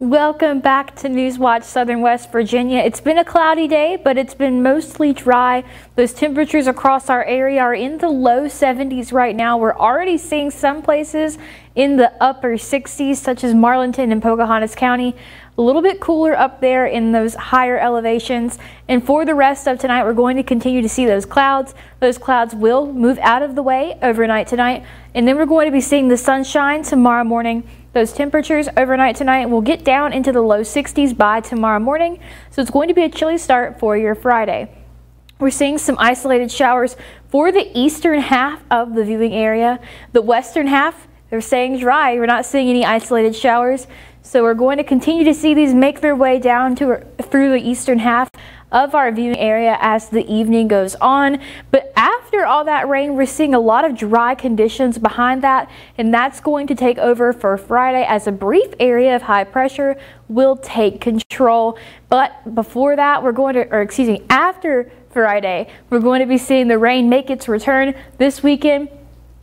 Welcome back to Newswatch Southern West Virginia. It's been a cloudy day, but it's been mostly dry. Those temperatures across our area are in the low 70s right now. We're already seeing some places in the upper 60s, such as Marlinton and Pocahontas County. A little bit cooler up there in those higher elevations. And for the rest of tonight, we're going to continue to see those clouds. Those clouds will move out of the way overnight tonight. And then we're going to be seeing the sunshine tomorrow morning. Those temperatures overnight tonight will get down into the low 60s by tomorrow morning, so it's going to be a chilly start for your Friday. We're seeing some isolated showers for the eastern half of the viewing area. The western half, they're staying dry. We're not seeing any isolated showers. So we're going to continue to see these make their way down to through the eastern half of our viewing area as the evening goes on. But after all that rain, we're seeing a lot of dry conditions behind that, and that's going to take over for Friday as a brief area of high pressure will take control. But before that, we're going to, or excuse me, after Friday, we're going to be seeing the rain make its return this weekend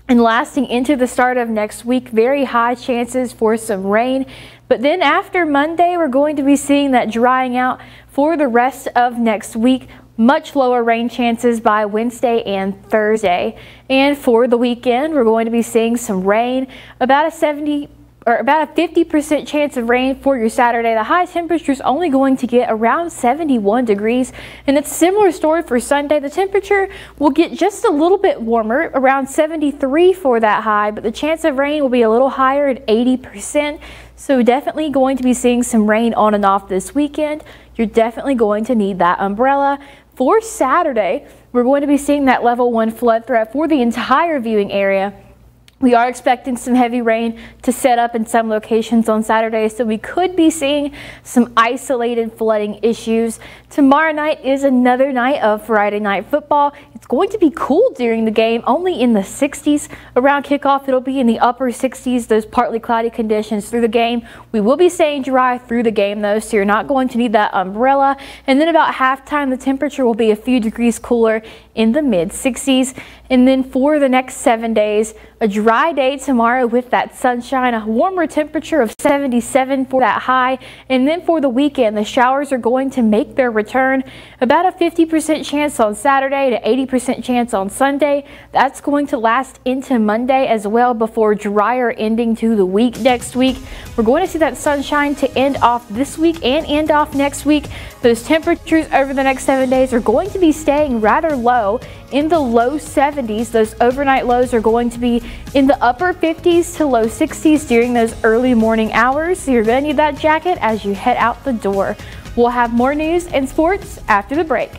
and lasting into the start of next week. Very high chances for some rain. But then after Monday, we're going to be seeing that drying out for the rest of next week. Much lower rain chances by Wednesday and Thursday. And for the weekend, we're going to be seeing some rain, about a 70 or about a 50% chance of rain for your Saturday. The high temperature is only going to get around 71 degrees, and it's a similar story for Sunday. The temperature will get just a little bit warmer, around 73 for that high, but the chance of rain will be a little higher at 80%. So definitely going to be seeing some rain on and off this weekend. You're definitely going to need that umbrella. For Saturday, we're going to be seeing that level one flood threat for the entire viewing area. We are expecting some heavy rain to set up in some locations on Saturday, so we could be seeing some isolated flooding issues. Tomorrow night is another night of Friday night football. It's going to be cool during the game, only in the 60s. Around kickoff, it'll be in the upper 60s, those partly cloudy conditions through the game. We will be staying dry through the game, though, so you're not going to need that umbrella. And then about halftime, the temperature will be a few degrees cooler in the mid 60s. And then for the next seven days, a dry day tomorrow with that sunshine, a warmer temperature of 77 for that high. And then for the weekend, the showers are going to make their return. About a 50% chance on Saturday to 80% chance on Sunday. That's going to last into Monday as well before drier ending to the week next week. We're going to see that sunshine to end off this week and end off next week. Those temperatures over the next seven days are going to be staying rather low in the low 70s. Those overnight lows are going to be in the upper 50s to low 60s during those early morning hours. So you're going to need that jacket as you head out the door. We'll have more news and sports after the break.